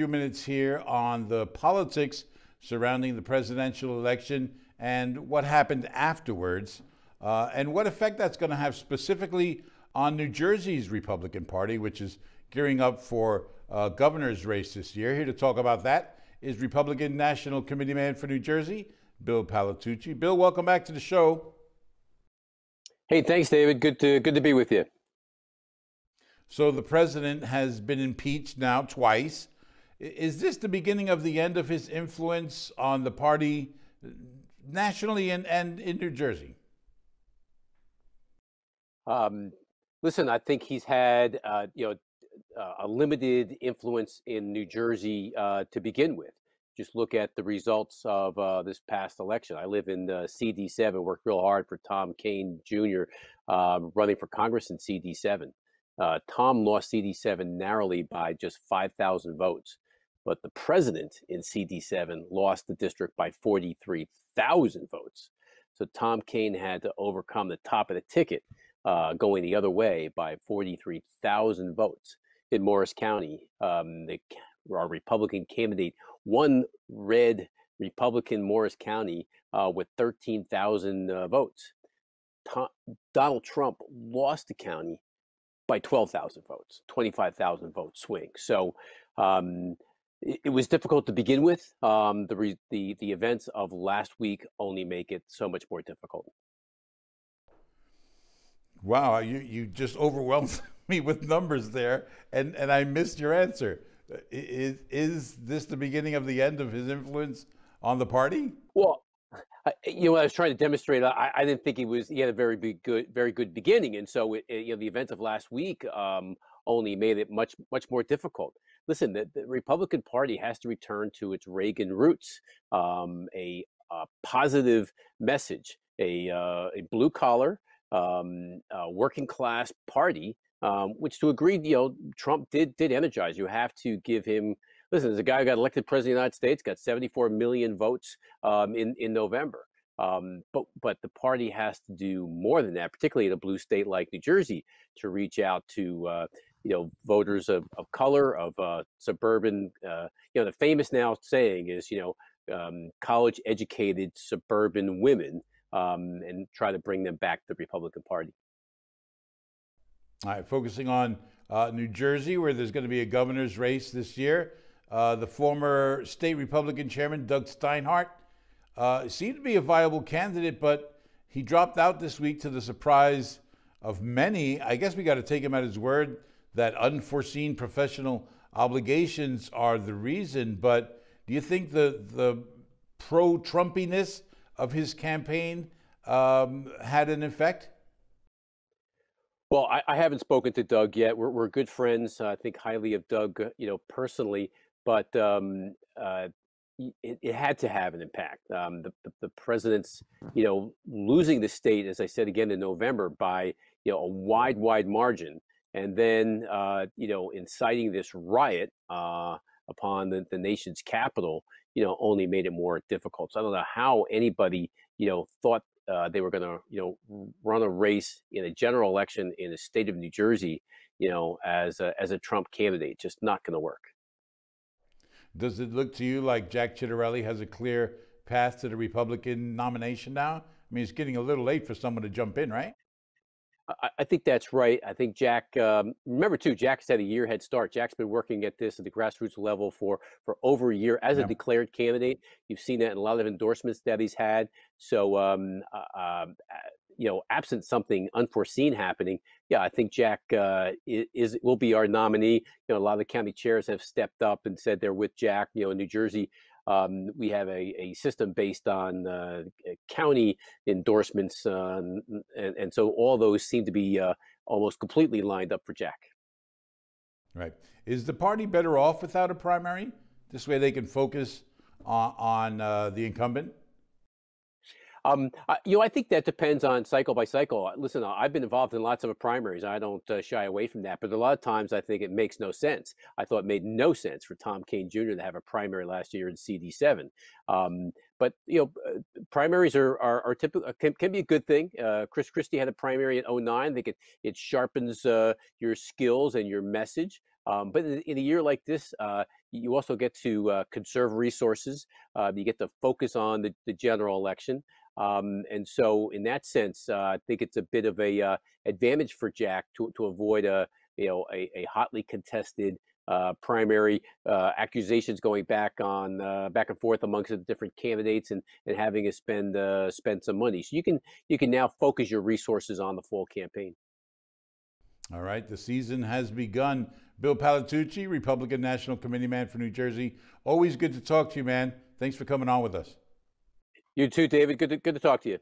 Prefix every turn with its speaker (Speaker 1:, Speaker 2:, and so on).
Speaker 1: few minutes here on the politics surrounding the presidential election and what happened afterwards, uh, and what effect that's going to have specifically on New Jersey's Republican Party, which is gearing up for a governor's race this year. Here to talk about that is Republican National Committee man for New Jersey, Bill Palatucci. Bill, welcome back to the show.
Speaker 2: Hey, thanks, David. Good to good to be with you.
Speaker 1: So the president has been impeached now twice. Is this the beginning of the end of his influence on the party nationally and, and in New Jersey?
Speaker 2: Um, listen, I think he's had uh, you know uh, a limited influence in New Jersey uh, to begin with. Just look at the results of uh, this past election. I live in CD7, worked real hard for Tom Kean Jr. Um, running for Congress in CD7. Uh, Tom lost CD7 narrowly by just 5,000 votes but the president in CD7 lost the district by 43,000 votes. So Tom Kean had to overcome the top of the ticket uh, going the other way by 43,000 votes. In Morris County, um, the, our Republican candidate won red Republican Morris County uh, with 13,000 uh, votes. Tom, Donald Trump lost the county by 12,000 votes, 25,000 vote swing. So um, it, was difficult to begin with. Um, the, re- the the events of last week only make it so much more difficult.
Speaker 1: Wow, you you just overwhelmed me with numbers there, and and I missed your answer. Is is this the beginning of the end of his influence on the party?
Speaker 2: Well, I, you know, I was trying to demonstrate. I, I, didn't think he was. He had a very big, good, very good beginning, and so it, it, you know, the events of last week um, only made it much, much more difficult listen, the, the, Republican Party has to return to its Reagan roots, um, a, a, positive message, a, uh, a blue collar, um, working class party, um, which to agree, you know, Trump did did energize. You have to give him. Listen, there's a guy who got elected president of the United States, got 74 million votes um, in in November. Um, but but the party has to do more than that, particularly in a blue state like New Jersey, to reach out to uh, you know voters of, of color of uh, suburban uh, you know the famous now saying is you know um, college educated suburban women um, and try to bring them back to the republican party.
Speaker 1: All right focusing on uh, new jersey where there's going to be a governor's race this year uh, the former state republican chairman doug steinhardt uh, seemed to be a viable candidate but he dropped out this week to the surprise of many. I guess we got to take him at his word that unforeseen professional obligations are the reason, but do you think the the pro Trumpiness of his campaign um, had an effect?
Speaker 2: Well, I, I, haven't spoken to Doug yet. We're, we're good friends. Uh, I think highly of Doug, you know, personally, but um, uh, it, it, had to have an impact. Um, the, the, the, president's, you know, losing the state, as I said again in November, by you know a wide, wide margin and then uh, you know inciting this riot uh, upon the, the, nation's capital you know only made it more difficult. So i don't know how anybody you know thought uh, they were going to you know run a race in a general election in the state of new jersey you know as a, as a trump candidate just not going to work.
Speaker 1: Does it look to you like jack ciattarelli has a clear path to the republican nomination now? I mean it's getting a little late for someone to jump in right
Speaker 2: I, I think that's right. I think Jack. Um, remember too, Jack's had a year head start. Jack's been working at this at the grassroots level for for over a year as yeah. a declared candidate. You've seen that in a lot of endorsements that he's had. So, um, uh, um, you know, absent something unforeseen happening, yeah, I think Jack uh, is will be our nominee. You know, a lot of the county chairs have stepped up and said they're with Jack. You know, in New Jersey, um, we have a, a system based on uh, county endorsements, uh, and, and, so all those seem to be uh, almost completely lined up for Jack.
Speaker 1: Right. Is the party better off without a primary? This way they can focus on, on uh, the incumbent?
Speaker 2: Um, you know, I think that depends on cycle by cycle. Uh, listen, I've been involved in lots of primaries. I don't uh, shy away from that, but a lot of times I think it makes no sense. I thought it made no sense for Tom Kean Jr. to have a primary last year in CD7. Um, but you know, uh, primaries are are, are typical uh, can, can, be a good thing. Uh, Chris Christie had a primary in 09. I think it it sharpens uh, your skills and your message. Um, but in, in, a year like this, uh, you also get to uh, conserve resources. Uh, you get to focus on the, the general election. Um, and so, in that sense, uh, I think it's a bit of a uh, advantage for Jack to, to avoid a you know a, a hotly contested uh, primary uh, accusations going back on back and forth amongst the different candidates and, and having to spend spend some money. So you can you can now focus your resources on the fall campaign.
Speaker 1: All right, the season has begun. Bill Palatucci, Republican National Committee man for New Jersey. Always good to talk to you, man. Thanks for coming on with us.
Speaker 2: You too, David. Good to, good to talk to you.